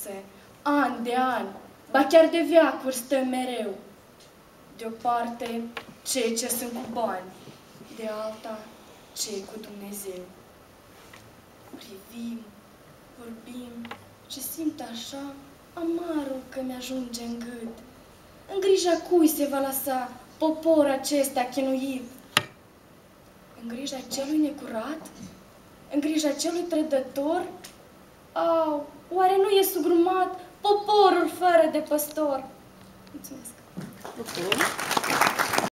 viață, an de an, ba chiar de veacuri stăm mereu. De o parte, cei ce sunt cu bani, de alta, cei cu Dumnezeu. Privim, vorbim și simt așa amarul că mi-ajunge în gât. În grija cui se va lăsa popor acesta chinuit? În grija celui necurat? În grija celui trădător? Au, oare nu e sugrumat poporul fără de păstor? Mulțumesc! Okay.